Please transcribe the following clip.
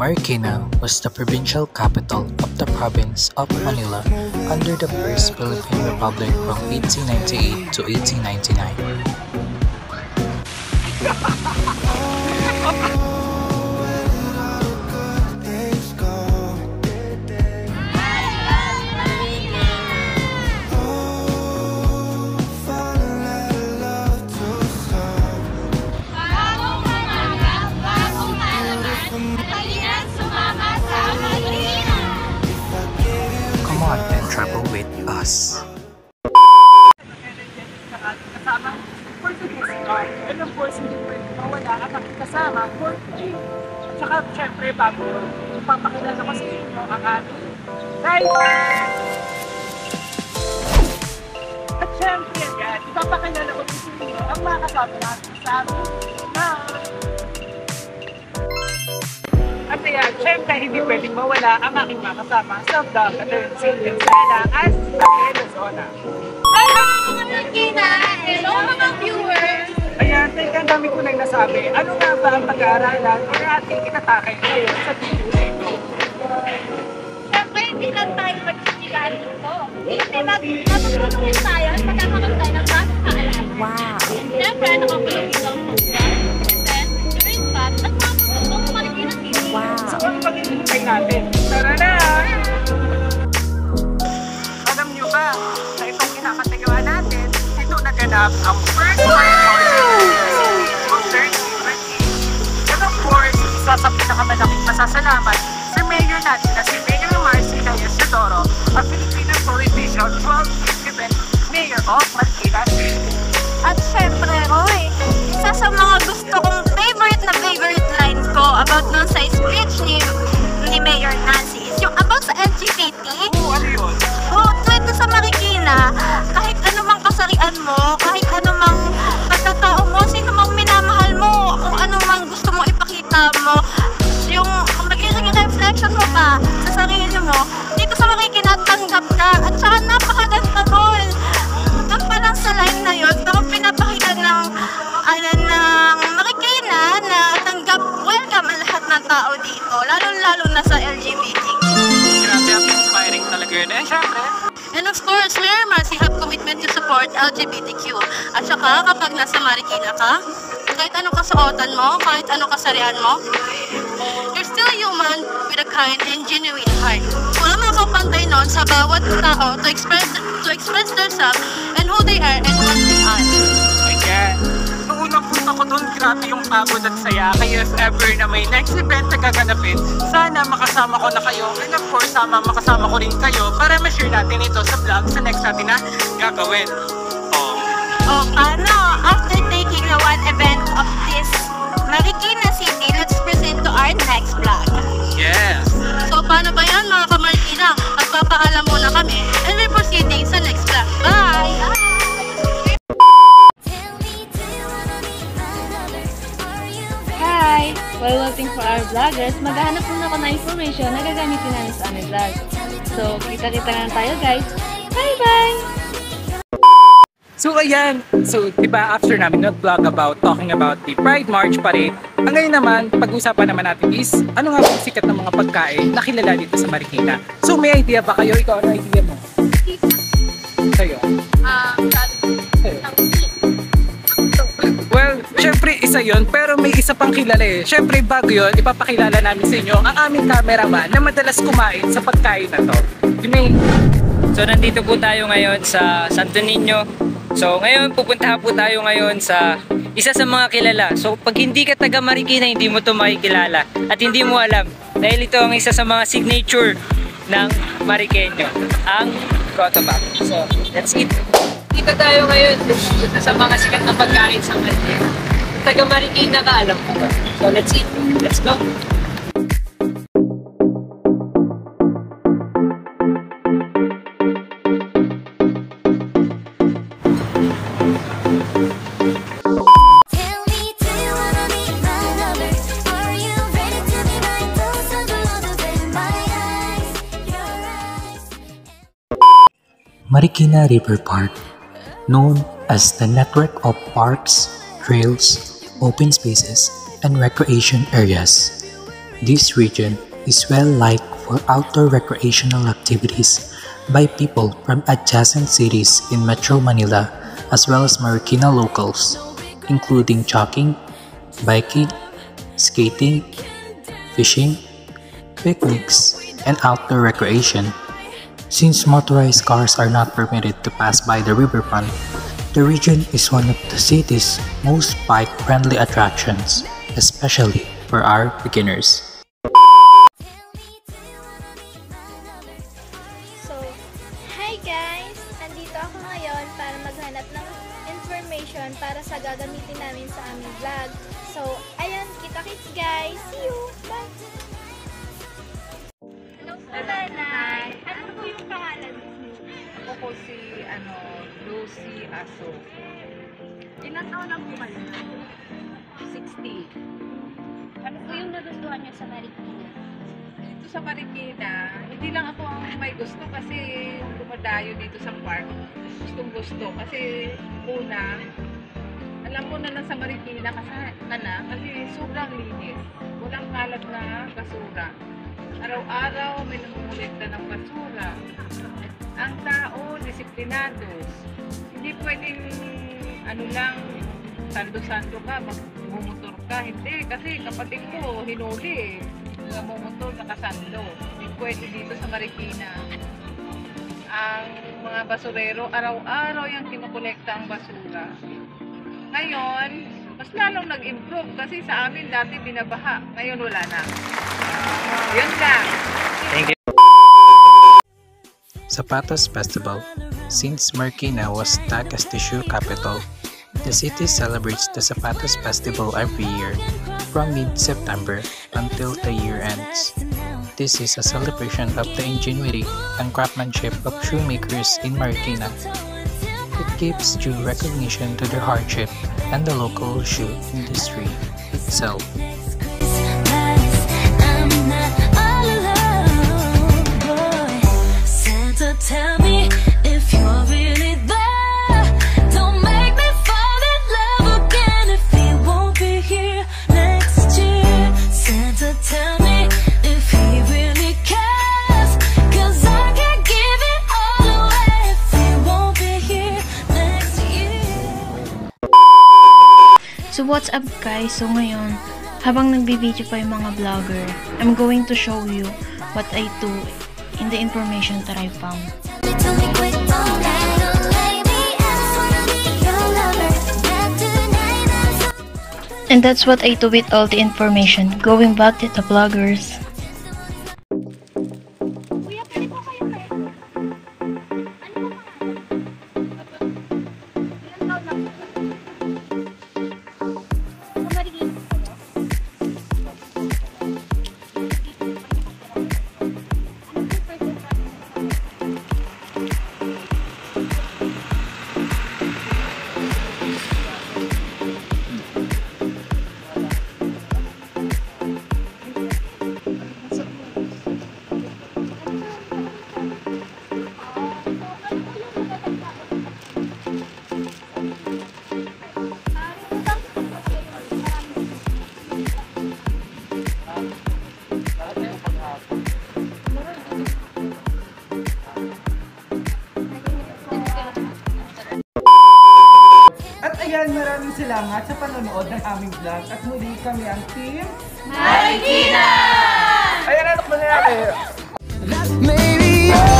Marikina was the provincial capital of the province of Manila under the First Philippine Republic from 1898 to 1899. us. kasama Portuguese car. And of course, hindi pwede mawala ang aking kasama, Portuguese. At saka, syempre, bago ipapakilala ko sa inyo ang ating driver. At syempre, yan, ipapakilala ko sa inyo ang mga kasama natin sa amin at ayan, syempre, hindi pwedeng mawala ang aking mga kasama sa vlog at ayun, si Vincena as Ate Luzona. Hello mga Marikina! Hello mga viewers! Ayan, teka, ang dami ko nang nasabi. Ano nga ba ang pag-aaralan or ating inatakay ngayon sa video na ito? Siyempre, hindi lang tayo magsikilaan dito. Hindi mag matutulungin tayo at magkakaroon tayo ng bagong kaalaman. Wow! Siyempre, nakakulong dito So, ano bang hinihintay natin? Tara na! Alam nyo ba, na itong kinakatagawa natin, dito naganap ang first March of 2020. And of course, isa sa pinakamalaking pasasalamat sa mayor natin na si Mayor Marcy Reyes Isidoro, ang Filipino politician, 12th event Mayor of Marikina City. At syempre, Roy, mo, yung magiging reflection mo pa sa sarili mo, dito sa Marikina, tanggap ka. At saka napakaganda doon. Doon pa lang sa line na yun, parang pinapakita ng, ano, ng Marikina na tanggap, welcome ang lahat ng tao dito, lalo-lalo na sa LGBT. Grabe, inspiring talaga yun. And syempre, And of course, Mayor Marcy have commitment to support LGBTQ. At saka, kapag nasa Marikina ka, kahit anong kasuotan mo, kahit anong kasarian mo, you're still human with a kind and genuine heart. Wala makapantay nun sa bawat tao to express to express themselves and who they are and what they are. Ko doon, grabe yung pagod at saya. Kaya if ever na may next event na gaganapin, sana makasama ko na kayo. And of course, sama makasama ko rin kayo para ma-share natin ito sa vlog sa next natin na gagawin. Oh. O paano, after taking a one event of this Marikina City, let's present to our next vlog. Yes. So, paano ba yan mga kamarkina? Magpapaalam muna kami While waiting for our vloggers, maghahanap muna ako ng information na gagamitin namin sa aming vlog. So, kita-kita na tayo guys. Bye-bye! So ayan, so di ba after namin nag-vlog about talking about the Pride March Parade, ang ngayon naman, pag-usapan naman natin is ano nga bang sikat ng mga pagkain na kilala dito sa Marikina. So may idea ba kayo? Ikaw ano idea mo? Sa'yo? Sa'yo? Well, syempre isa yon pero may isa pang kilala eh. Syempre bago yon ipapakilala namin sa inyo ang aming cameraman na madalas kumain sa pagkain na to. Jimmy, So nandito po tayo ngayon sa Santo Niño. So ngayon pupuntahan po tayo ngayon sa isa sa mga kilala. So pag hindi ka taga Marikina, hindi mo to makikilala at hindi mo alam dahil ito ang isa sa mga signature ng Marikenyo, ang Cotobak. So let's eat. Dito tayo ngayon sa mga sikat na pagkain sa Marikina. Taga Marikina ka, alam mo ba? So let's eat. Let's go. Marikina River Park, known as the network of parks, trails, open spaces, and recreation areas. This region is well liked for outdoor recreational activities by people from adjacent cities in Metro Manila as well as Marikina locals, including jogging, biking, skating, fishing, picnics, and outdoor recreation. Since motorized cars are not permitted to pass by the riverfront, the region is one of the city's most bike-friendly attractions, especially for our beginners. So, hi guys! Nandito ako ngayon para maghanap ng information para sa gagamitin namin sa aming vlog. So, ayun, kita-kits guys! See you! Bye! Po si, ano, Lucy Aso. Ilan taon na po kayo? 60. Ano po yung nagustuhan niyo sa Marikina? Dito sa Marikina, hindi lang ako ang may gusto kasi dumadayo dito sa park. Gustong gusto. Kasi una, alam mo na lang sa Marikina kasi, na na, kasi sobrang linis. Walang kalat na basura. Araw-araw may namumulekta ng basura. Ang tao, disiplinado. Hindi pwedeng ano lang, sando-sando ka, magmumotor ka. Hindi, kasi kapatid ko, hinuli eh. Nagmumotor, nakasando. Hindi pwede dito sa Marikina. Ang mga basurero, araw-araw yung kinukolekta ang basura. Ngayon, mas lalong nag-improve kasi sa amin dati binabaha. Ngayon wala na. Yun lang. Thank you. Zapatos Festival Since Marikina was tagged as the capital, the city celebrates the Zapatos Festival every year from mid-September until the year ends. This is a celebration of the ingenuity and craftsmanship of shoemakers in Marikina. It gives due recognition to their hardship and the local shoe industry itself. So what's up guys? So ngayon, habang nagbibideo pa yung mga vlogger, I'm going to show you what I do in the information that I found. And that's what I do with all the information. Going back to the vloggers. Salamat sa panonood ng aming vlog. At muli kami ang team... Marikina! Ayan, anak mo na natin. Make